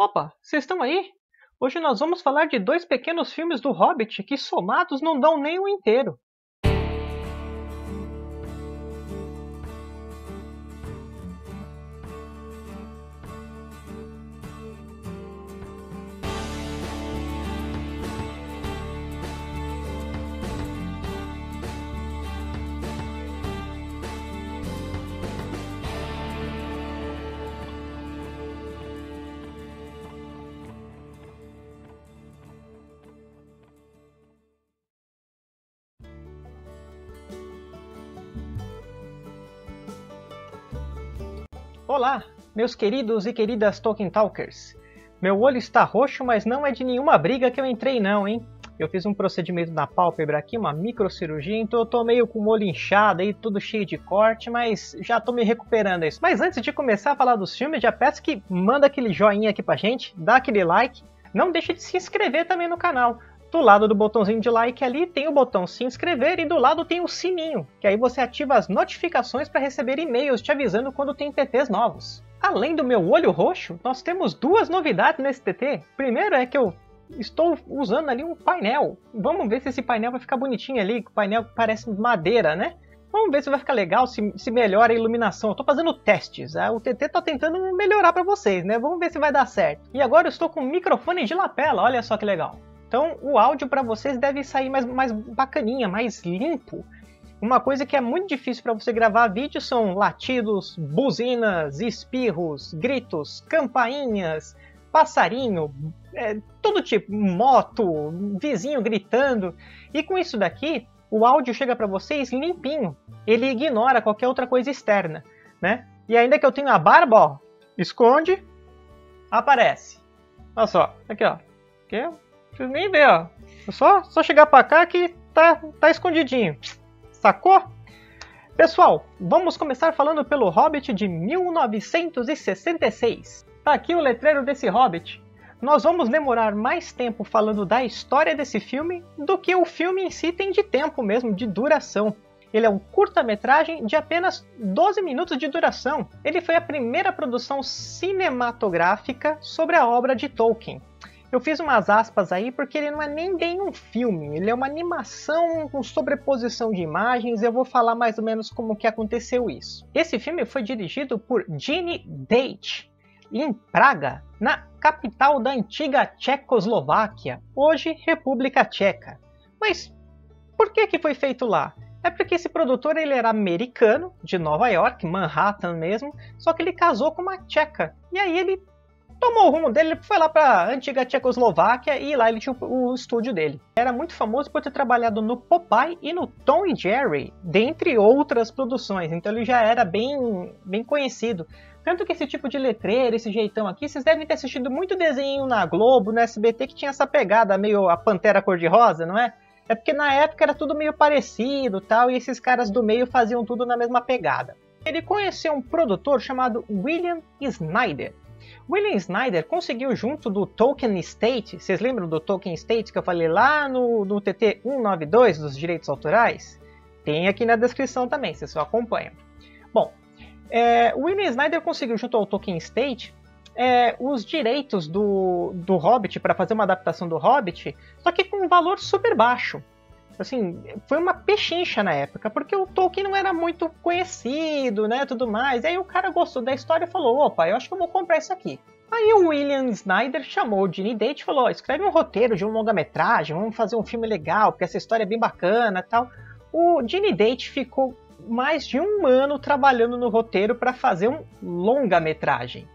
Opa, vocês estão aí? Hoje nós vamos falar de dois pequenos filmes do Hobbit que somados não dão nem um inteiro. Olá, meus queridos e queridas Tolkien Talkers. Meu olho está roxo, mas não é de nenhuma briga que eu entrei não, hein? Eu fiz um procedimento na pálpebra aqui, uma microcirurgia, então eu tô meio com o olho inchado aí, tudo cheio de corte, mas já tô me recuperando isso. Mas antes de começar a falar dos filmes, já peço que manda aquele joinha aqui pra gente, dá aquele like, não deixe de se inscrever também no canal. Do lado do botãozinho de like ali tem o botão se inscrever e do lado tem o sininho, que aí você ativa as notificações para receber e-mails te avisando quando tem TTs novos. Além do meu olho roxo, nós temos duas novidades nesse TT. Primeiro é que eu estou usando ali um painel. Vamos ver se esse painel vai ficar bonitinho ali, o painel parece madeira, né? Vamos ver se vai ficar legal, se, se melhora a iluminação. Eu tô fazendo testes, o TT tá tentando melhorar para vocês, né? Vamos ver se vai dar certo. E agora eu estou com um microfone de lapela, olha só que legal. Então o áudio para vocês deve sair mais, mais bacaninha, mais limpo. Uma coisa que é muito difícil para você gravar vídeo são latidos, buzinas, espirros, gritos, campainhas, passarinho, é, todo tipo, moto, vizinho gritando. E com isso daqui, o áudio chega para vocês limpinho. Ele ignora qualquer outra coisa externa, né? E ainda que eu tenha a barba, ó, esconde, aparece. Olha só, aqui ó, aqui, vocês nem vê, ó. É só, só chegar pra cá que tá, tá escondidinho. Sacou? Pessoal, vamos começar falando pelo Hobbit de 1966. Tá aqui o letreiro desse Hobbit. Nós vamos demorar mais tempo falando da história desse filme do que o filme em si tem de tempo mesmo, de duração. Ele é um curta-metragem de apenas 12 minutos de duração. Ele foi a primeira produção cinematográfica sobre a obra de Tolkien. Eu fiz umas aspas aí porque ele não é nem bem um filme, ele é uma animação com sobreposição de imagens. Eu vou falar mais ou menos como que aconteceu isso. Esse filme foi dirigido por Gini Date em Praga, na capital da antiga Tchecoslováquia, hoje República Tcheca. Mas por que que foi feito lá? É porque esse produtor ele era americano, de Nova York, Manhattan mesmo, só que ele casou com uma tcheca. E aí ele tomou o rumo dele, ele foi lá para antiga Tchecoslováquia e lá ele tinha o, o, estúdio dele. Era muito famoso por ter trabalhado no Popeye e no Tom e Jerry, dentre outras produções, então ele já era bem, bem conhecido. Tanto que esse tipo de letreiro, esse jeitão aqui, vocês devem ter assistido muito desenho na Globo, no SBT, que tinha essa pegada meio a Pantera Cor-de-Rosa, não é? É porque na época era tudo meio parecido tal, e esses caras do meio faziam tudo na mesma pegada. Ele conheceu um produtor chamado William Snyder, William Snyder conseguiu junto do Tolkien Estate, vocês lembram do Tolkien Estate que eu falei lá no, no TT 192 dos direitos autorais? Tem aqui na descrição também, vocês só acompanham. Bom, é, William Snyder conseguiu junto ao Tolkien Estate é, os direitos do, do Hobbit para fazer uma adaptação do Hobbit, só que com um valor super baixo assim, foi uma pechincha na época, porque o Tolkien não era muito conhecido, né, tudo mais. E aí o cara gostou da história e falou, opa, eu acho que eu vou comprar isso aqui. Aí o William Snyder chamou o Gene Date e falou, oh, escreve um roteiro de um longa-metragem, vamos fazer um filme legal, porque essa história é bem bacana tal. O Gene Date ficou mais de um ano trabalhando no roteiro para fazer um longa-metragem.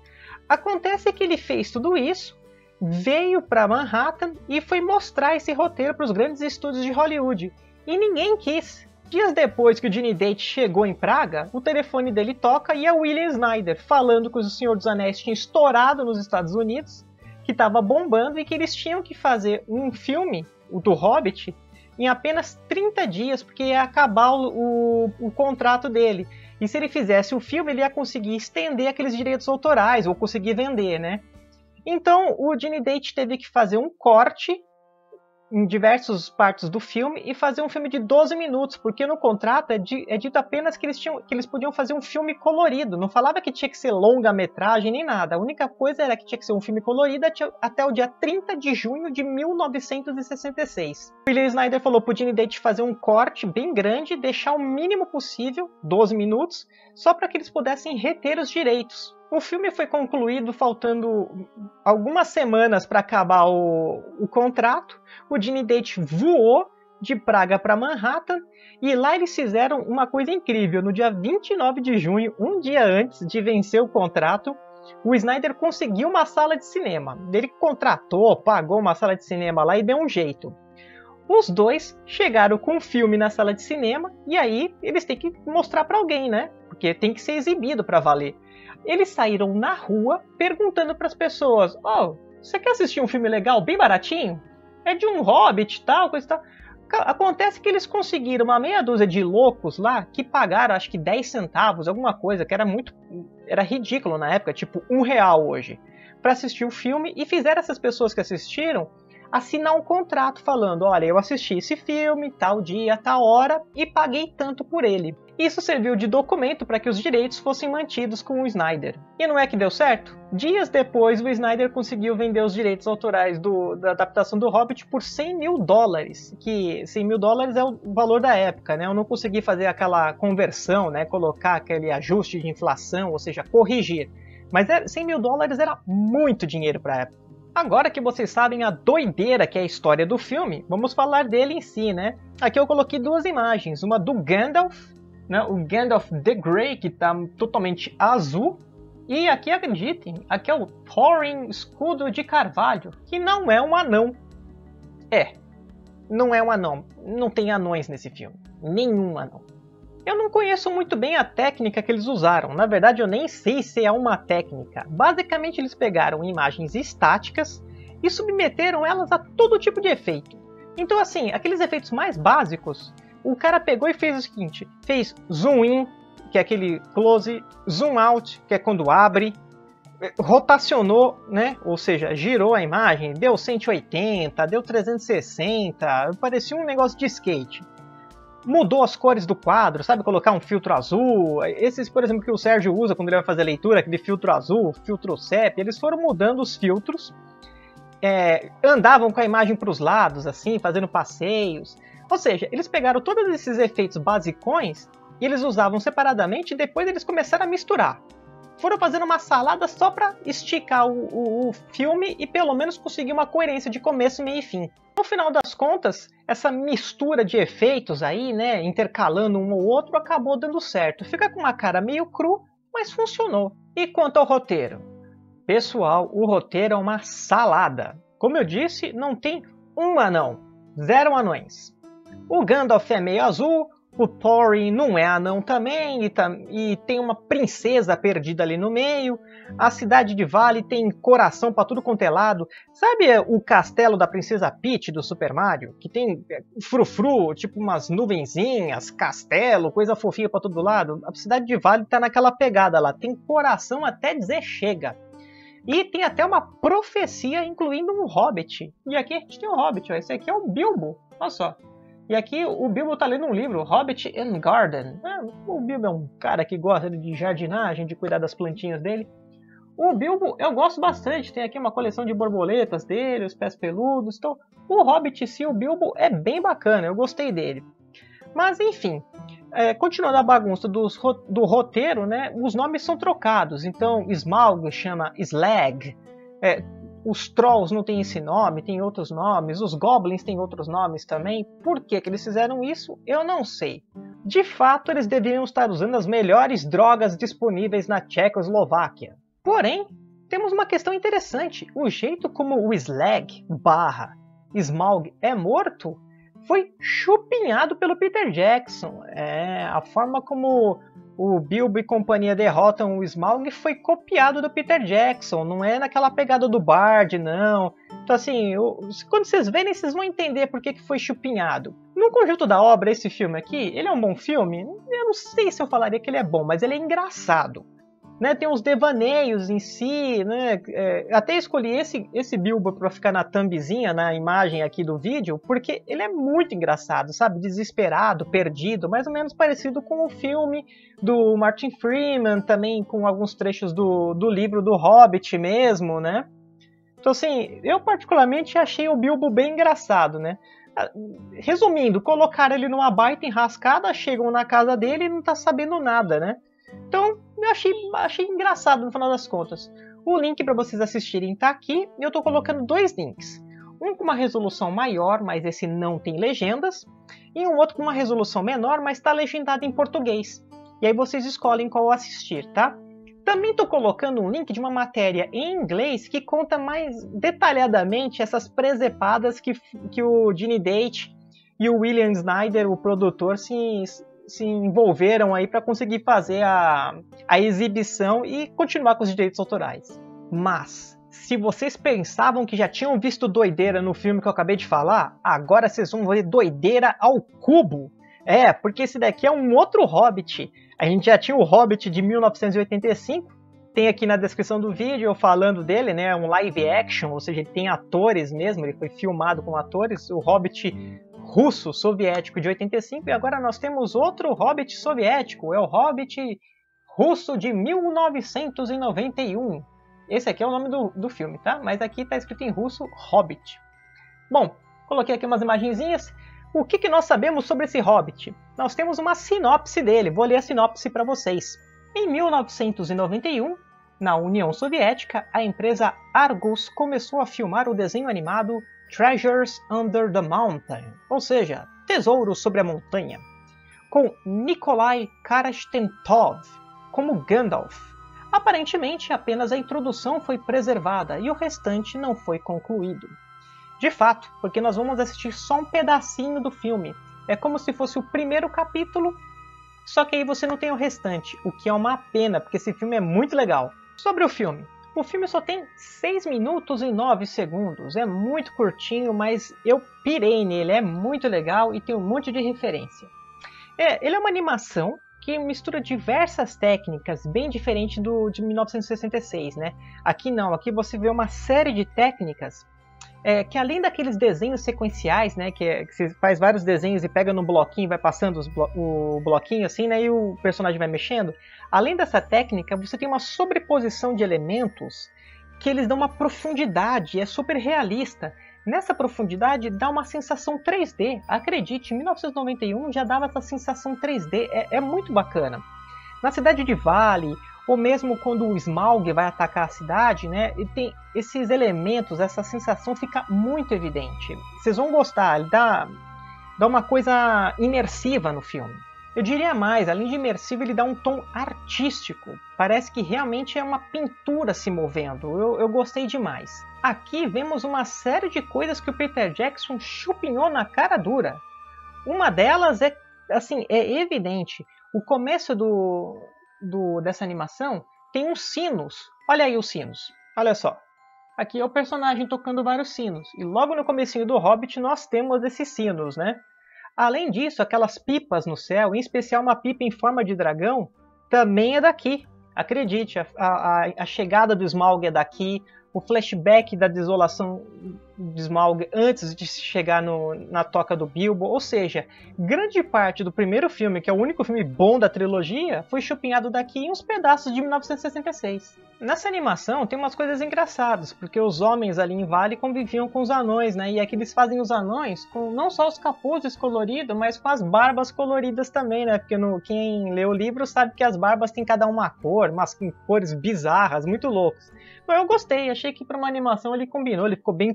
Acontece que ele fez tudo isso, veio para Manhattan e foi mostrar esse roteiro para os grandes estúdios de Hollywood. E ninguém quis. Dias depois que o Gene Date chegou em Praga, o telefone dele toca e é William Snyder falando que o Senhor dos Anéis tinha estourado nos Estados Unidos, que estava bombando e que eles tinham que fazer um filme, o do Hobbit, em apenas 30 dias, porque ia acabar o, o, o contrato dele. E se ele fizesse o filme, ele ia conseguir estender aqueles direitos autorais, ou conseguir vender, né? Então o Gene Date teve que fazer um corte em diversas partes do filme e fazer um filme de 12 minutos, porque no contrato é, di, é dito apenas que eles, tinham, que eles podiam fazer um filme colorido, não falava que tinha que ser longa-metragem nem nada, a única coisa era que tinha que ser um filme colorido até o dia 30 de junho de 1966. William Snyder falou pro Gene Date fazer um corte bem grande, deixar o mínimo possível, 12 minutos, só para que eles pudessem reter os direitos. O filme foi concluído faltando algumas semanas para acabar o, o, contrato. O Gene Date voou de Praga para Manhattan e lá eles fizeram uma coisa incrível. No dia 29 de junho, um dia antes de vencer o contrato, o Snyder conseguiu uma sala de cinema. Ele contratou, pagou uma sala de cinema lá e deu um jeito. Os dois chegaram com o filme na sala de cinema e aí eles têm que mostrar para alguém, né? Porque tem que ser exibido para valer eles saíram na rua perguntando para as pessoas: Oh, você quer assistir um filme legal, bem baratinho? É de um hobbit tal, coisa tal. Acontece que eles conseguiram uma meia dúzia de loucos lá que pagaram acho que 10 centavos, alguma coisa, que era muito. Era ridículo na época, tipo um real hoje, para assistir o filme e fizeram essas pessoas que assistiram assinar um contrato falando: olha, eu assisti esse filme, tal dia, tal hora e paguei tanto por ele. Isso serviu de documento para que os direitos fossem mantidos com o Snyder. E não é que deu certo? Dias depois, o Snyder conseguiu vender os direitos autorais do, da adaptação do Hobbit por 100 mil dólares, que 100 mil dólares é o valor da época, né? Eu não consegui fazer aquela conversão, né? Colocar aquele ajuste de inflação, ou seja, corrigir. Mas 100 é, mil dólares era muito dinheiro para a época. Agora que vocês sabem a doideira que é a história do filme, vamos falar dele em si, né? Aqui eu coloquei duas imagens, uma do Gandalf, né? o Gandalf the Grey, que está totalmente azul, e aqui acreditem, aqui é o Thorin Escudo de Carvalho, que não é um anão. É, não é um anão. Não tem anões nesse filme. Nenhum anão. Eu não conheço muito bem a técnica que eles usaram. Na verdade, eu nem sei se é uma técnica. Basicamente, eles pegaram imagens estáticas e submeteram elas a todo tipo de efeito. Então, assim, aqueles efeitos mais básicos, o cara pegou e fez o seguinte: fez zoom in, que é aquele close, zoom out, que é quando abre, rotacionou, né? Ou seja, girou a imagem, deu 180, deu 360, parecia um negócio de skate mudou as cores do quadro, sabe? Colocar um filtro azul. Esses, por exemplo, que o Sérgio usa quando ele vai fazer leitura, aquele filtro azul, filtro CEP, eles foram mudando os filtros. É, andavam com a imagem para os lados, assim, fazendo passeios. Ou seja, eles pegaram todos esses efeitos basicões e eles usavam separadamente e depois eles começaram a misturar. Foram fazendo uma salada só para esticar o, o, o filme e pelo menos conseguir uma coerência de começo, meio e fim. No final das contas, essa mistura de efeitos aí, né, intercalando um ou outro, acabou dando certo. Fica com uma cara meio cru, mas funcionou. E quanto ao roteiro? Pessoal, o roteiro é uma salada. Como eu disse, não tem um anão, zero anões. O Gandalf é meio azul, o Thorin não é anão também, e, tá, e, tem uma princesa perdida ali no meio. A cidade de Vale tem coração para tudo quanto é lado. Sabe o castelo da princesa Peach do Super Mario? Que tem é, frufru, tipo umas nuvenzinhas, castelo, coisa fofinha para todo lado. A cidade de Vale tá naquela pegada lá. Tem coração até dizer chega. E tem até uma profecia incluindo um hobbit. E aqui a gente tem um hobbit, ó. Esse aqui é o Bilbo. Olha só. E aqui o Bilbo está lendo um livro, Hobbit and Garden. É, o Bilbo é um cara que gosta de jardinagem, de cuidar das plantinhas dele. O Bilbo eu gosto bastante, tem aqui uma coleção de borboletas dele, os pés peludos. Então, o Hobbit, sim, o Bilbo é bem bacana, eu gostei dele. Mas enfim, é, continuando a bagunça dos, do roteiro, né, os nomes são trocados. Então, Smaug chama Slag, é, os Trolls não têm esse nome, tem outros nomes, os Goblins têm outros nomes também. Por que, que eles fizeram isso? Eu não sei. De fato, eles deveriam estar usando as melhores drogas disponíveis na Tchecoslováquia. Porém, temos uma questão interessante. O jeito como o Slag barra Smaug é morto foi chupinhado pelo Peter Jackson. É, a forma como o Bilbo e companhia derrotam o Smaug foi copiado do Peter Jackson, não é naquela pegada do Bard, não. Então, assim, quando vocês verem, vocês vão entender por que, que foi chupinhado. No conjunto da obra, esse filme aqui, ele é um bom filme? Eu não sei se eu falaria que ele é bom, mas ele é engraçado. Né, tem uns devaneios em si, né, é, até escolhi esse, esse Bilbo para ficar na thumbzinha, na imagem aqui do vídeo, porque ele é muito engraçado, sabe, desesperado, perdido, mais ou menos parecido com o filme do Martin Freeman, também com alguns trechos do, do livro do Hobbit mesmo, né, então assim, eu particularmente achei o Bilbo bem engraçado, né, ah, Resumindo, colocaram ele numa baita enrascada, chegam na casa dele e não tá sabendo nada, né? Então, eu achei, achei engraçado no final das contas. O link para vocês assistirem está aqui e eu estou colocando dois links. Um com uma resolução maior, mas esse não tem legendas, e um outro com uma resolução menor, mas está legendado em português. E aí vocês escolhem qual assistir, tá? Também estou colocando um link de uma matéria em inglês que conta mais detalhadamente essas presepadas que, que o Gene Date e o William Snyder, o produtor, se, se envolveram aí para conseguir fazer a, a exibição e continuar com os direitos autorais. Mas, se vocês pensavam que já tinham visto doideira no filme que eu acabei de falar, agora vocês vão ver doideira ao cubo. É, porque esse daqui é um outro Hobbit. A gente já tinha o Hobbit de 1985. Tem aqui na descrição do vídeo eu falando dele, né? Um live action, ou seja, ele tem atores mesmo, ele foi filmado com atores. O Hobbit russo soviético de 85 e agora nós temos outro Hobbit soviético, é o Hobbit russo de 1991. Esse aqui é o nome do, do filme, tá? Mas aqui está escrito em russo Hobbit. Bom, coloquei aqui umas imagenzinhas. O que, que nós sabemos sobre esse Hobbit? Nós temos uma sinopse dele, vou ler a sinopse para vocês. Em 1991, na União Soviética, a empresa Argus começou a filmar o desenho animado Treasures Under the Mountain, ou seja, Tesouros sobre a Montanha, com Nikolai Karastentov como Gandalf. Aparentemente, apenas a introdução foi preservada e o restante não foi concluído. De fato, porque nós vamos assistir só um pedacinho do filme. É como se fosse o primeiro capítulo, só que aí você não tem o restante, o que é uma pena, porque esse filme é muito legal. Sobre o filme, o filme só tem 6 minutos e 9 segundos, é muito curtinho, mas eu pirei nele, é muito legal e tem um monte de referência. É, ele é uma animação que mistura diversas técnicas, bem diferente do de 1966, né? Aqui não, aqui você vê uma série de técnicas é, que além daqueles desenhos sequenciais, né, que, é, que, você faz vários desenhos e pega no bloquinho, vai passando blo o bloquinho assim, né, e o personagem vai mexendo. Além dessa técnica, você tem uma sobreposição de elementos que eles dão uma profundidade, é super realista. Nessa profundidade dá uma sensação 3D. Acredite, em 1991 já dava essa sensação 3D, é, é muito bacana. Na cidade de Vale, ou mesmo quando o Smaug vai atacar a cidade, né? E tem esses elementos, essa sensação fica muito evidente. Vocês vão gostar, ele dá, dá uma coisa imersiva no filme. Eu diria mais, além de imersivo, ele dá um tom artístico. Parece que realmente é uma pintura se movendo. Eu, eu gostei demais. Aqui vemos uma série de coisas que o Peter Jackson chupinhou na cara dura. Uma delas é, assim, é evidente. O começo do, do, dessa animação tem uns sinos. Olha aí os sinos. Olha só. Aqui é o personagem tocando vários sinos. E logo no comecinho do Hobbit nós temos esses sinos, né? Além disso, aquelas pipas no céu, em especial uma pipa em forma de dragão, também é daqui. Acredite, a, a, a chegada do Smaug é daqui, o flashback da desolação Smaug antes de chegar no, na toca do Bilbo, ou seja, grande parte do primeiro filme, que é o único filme bom da trilogia, foi chupinhado daqui em uns pedaços de 1966. Nessa animação tem umas coisas engraçadas, porque os homens ali em Vale conviviam com os anões, né? E aqui eles fazem os anões com não só os capuzes coloridos, mas com as barbas coloridas também, né? Porque no, quem lê o livro sabe que as barbas têm cada uma cor, umas cores bizarras, muito loucas. Mas eu gostei, achei que para uma animação ele combinou, ele ficou bem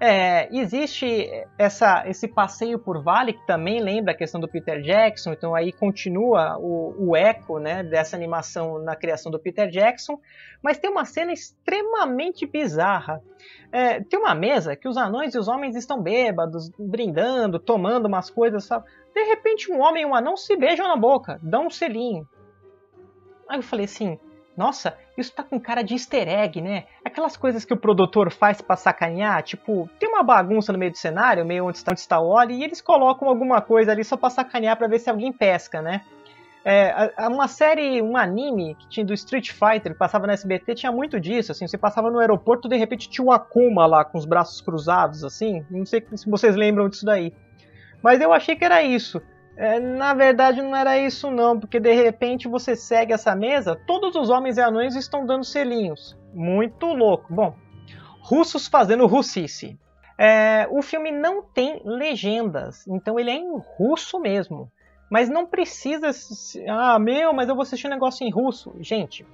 É, existe essa, esse passeio por vale que também lembra a questão do Peter Jackson, então aí continua o, o eco né, dessa animação na criação do Peter Jackson, mas tem uma cena extremamente bizarra. É, tem uma mesa que os anões e os homens estão bêbados, brindando, tomando umas coisas, sabe? De repente um homem e um anão se beijam na boca, dão um selinho. Aí eu falei assim, nossa, isso tá com cara de easter egg, né? Aquelas coisas que o produtor faz para sacanear, tipo, tem uma bagunça no meio do cenário, meio onde está, onde está o Oli, e eles colocam alguma coisa ali só pra sacanear pra ver se alguém pesca, né? É, uma série, um anime que tinha do Street Fighter, que passava na SBT, tinha muito disso, assim, você passava no aeroporto, de repente tinha o Akuma lá, com os braços cruzados, assim, não sei se vocês lembram disso daí. Mas eu achei que era isso. É, na verdade não era isso não, porque de repente você segue essa mesa, todos os homens e anões estão dando selinhos. Muito louco. Bom, russos fazendo russice. É, o filme não tem legendas, então ele é em russo mesmo. Mas não precisa. Ah, meu, mas eu vou assistir um negócio em russo. Gente,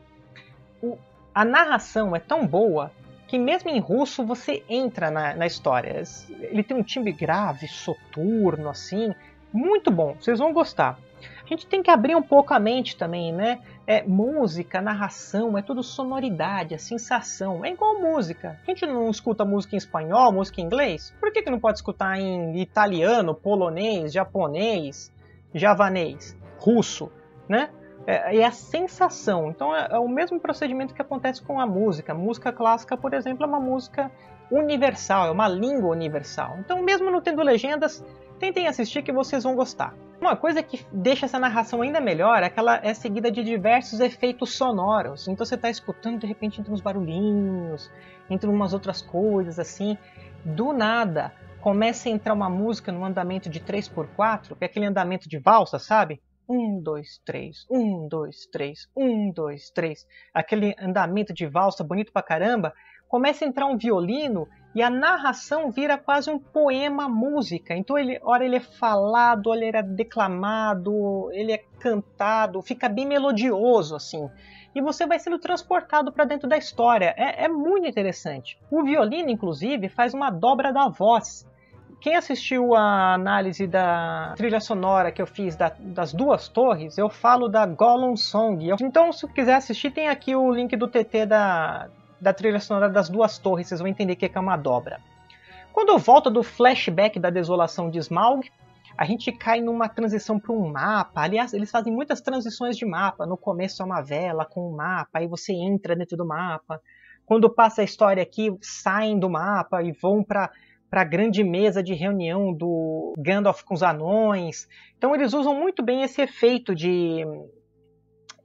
o, a narração é tão boa que mesmo em russo você entra na, na história. Ele tem um timbre grave, soturno, assim. Muito bom, vocês vão gostar. A gente tem que abrir um pouco a mente também, né? É, música, narração, é tudo sonoridade, é sensação. É igual música. A gente não escuta música em espanhol, música em inglês? Por que, que não pode escutar em italiano, polonês, japonês, javanês, russo, né? É, é a sensação. Então é, é, o mesmo procedimento que acontece com a música. A música clássica, por exemplo, é uma música universal, é uma língua universal. Então, mesmo não tendo legendas, tentem assistir que vocês vão gostar. Uma coisa que deixa essa narração ainda melhor é que ela é seguida de diversos efeitos sonoros. Então você está escutando de repente entre uns barulhinhos, entre umas outras coisas assim. Do nada, começa a entrar uma música no andamento de 3x4, que é aquele andamento de valsa, sabe? 1, 2, 3, 1, 2, 3, 1, 2, 3. Aquele andamento de valsa bonito pra caramba. Começa a entrar um violino e a narração vira quase um poema música. Então, ele, ora ele é falado, ora ele é declamado, ele é cantado, fica bem melodioso assim. E você vai sendo transportado para dentro da história. É, é muito interessante. O violino, inclusive, faz uma dobra da voz. Quem assistiu a análise da trilha sonora que eu fiz da, das duas torres, eu falo da Gollum Song. Então, se quiser assistir, tem aqui o link do TT da, da trilha sonora das duas torres, vocês vão entender que é uma dobra. Quando volta do flashback da desolação de Smaug, a gente cai numa transição para um mapa. Aliás, eles fazem muitas transições de mapa. No começo é uma vela com um mapa, aí você entra dentro do mapa. Quando passa a história aqui, saem do mapa e vão para para a grande mesa de reunião do Gandalf com os anões. Então eles usam muito bem esse efeito de,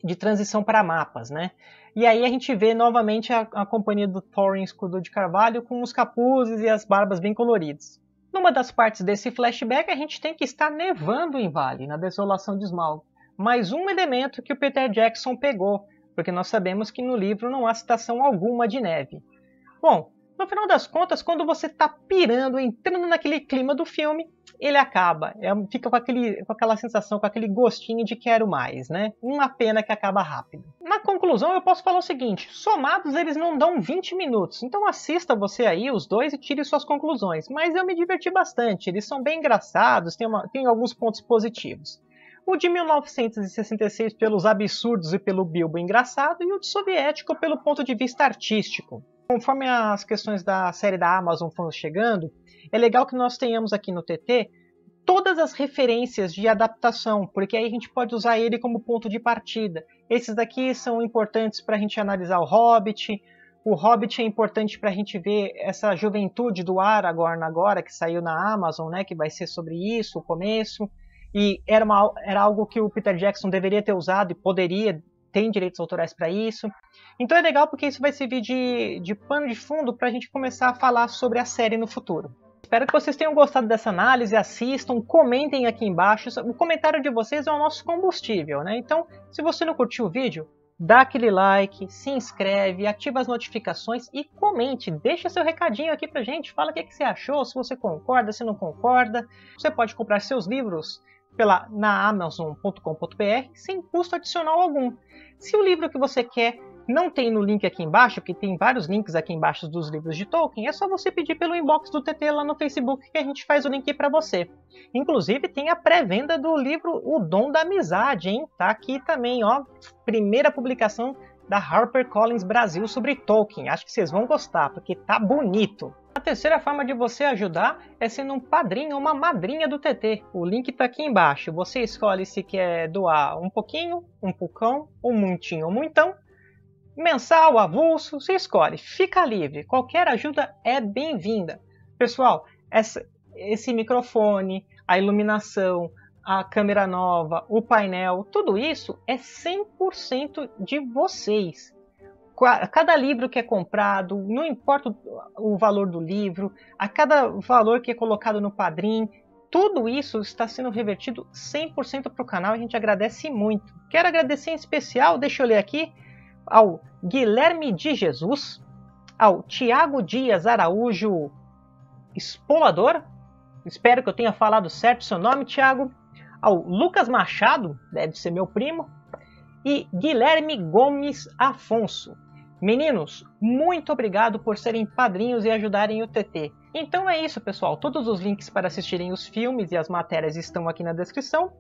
de transição para mapas, né? E aí a gente vê novamente a, a companhia do Thorin Escudo de Carvalho com os capuzes e as barbas bem coloridas. Numa das partes desse flashback, a gente tem que estar nevando em Vale, na desolação de Smaug. Mais um elemento que o Peter Jackson pegou, porque nós sabemos que no livro não há citação alguma de neve. Bom, no final das contas, quando você está pirando, entrando naquele clima do filme, ele acaba. É, fica com, aquele, com aquela sensação, com aquele gostinho de quero mais, né? Uma pena que acaba rápido. Na conclusão, eu posso falar o seguinte: somados eles não dão 20 minutos. Então assista você aí, os dois, e tire suas conclusões. Mas eu me diverti bastante. Eles são bem engraçados, tem, uma, tem alguns pontos positivos. O de 1966 pelos absurdos e pelo Bilbo engraçado, e o de soviético pelo ponto de vista artístico. Conforme as questões da série da Amazon foram chegando, é legal que nós tenhamos aqui no TT todas as referências de adaptação, porque aí a gente pode usar ele como ponto de partida. Esses daqui são importantes para a gente analisar o Hobbit. O Hobbit é importante para a gente ver essa juventude do Aragorn agora, que saiu na Amazon, né, que vai ser sobre isso, o começo. E era, uma, era algo que o Peter Jackson deveria ter usado e poderia, tem direitos autorais para isso. Então é legal porque isso vai servir de, de pano de fundo para a gente começar a falar sobre a série no futuro. Espero que vocês tenham gostado dessa análise, assistam, comentem aqui embaixo. O comentário de vocês é o nosso combustível, né? Então, se você não curtiu o vídeo, dá aquele like, se inscreve, ativa as notificações e comente. Deixa seu recadinho aqui pra gente, fala o que, que você achou, se você concorda, se não concorda. Você pode comprar seus livros pela, na amazon.com.br sem custo adicional algum. Se o livro que você quer não tem no link aqui embaixo, que tem vários links aqui embaixo dos livros de Tolkien, é só você pedir pelo inbox do TT lá no Facebook que a gente faz o link para você. Inclusive tem a pré-venda do livro O Dom da Amizade, hein? Tá aqui também, ó, primeira publicação da HarperCollins Brasil sobre Tolkien. Acho que vocês vão gostar, porque tá bonito. A terceira forma de você ajudar é sendo um padrinho ou uma madrinha do TT. O link está aqui embaixo. Você escolhe se quer doar um pouquinho, um poucão, um muitinho ou muitão mensal, avulso, você escolhe, fica livre, qualquer ajuda é bem-vinda. Pessoal, essa, esse microfone, a iluminação, a câmera nova, o painel, tudo isso é 100% de vocês. Cada livro que é comprado, não importa o valor do livro, a cada valor que é colocado no padrinho, tudo isso está sendo revertido 100% para o canal a gente agradece muito. Quero agradecer em especial, deixa eu ler aqui, ao Guilherme de Jesus, ao Tiago Dias Araújo Espolador, espero que eu tenha falado certo seu nome, Tiago, ao Lucas Machado, deve ser meu primo, e Guilherme Gomes Afonso. Meninos, muito obrigado por serem padrinhos e ajudarem o TT. Então é isso, pessoal. Todos os links para assistirem os filmes e as matérias estão aqui na descrição.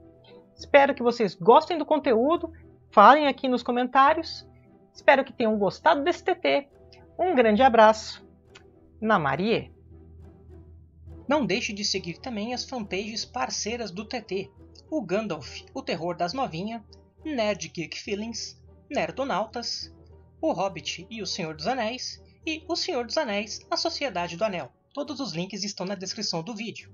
Espero que vocês gostem do conteúdo, falem aqui nos comentários. Espero que tenham gostado desse TT. Um grande abraço. Na Marie. Não deixe de seguir também as fanpages parceiras do TT o Gandalf, o terror das novinhas, Nerd Geek Feelings, Nerdonautas, o Hobbit e o Senhor dos Anéis, e o Senhor dos Anéis, a Sociedade do Anel. Todos os links estão na descrição do vídeo.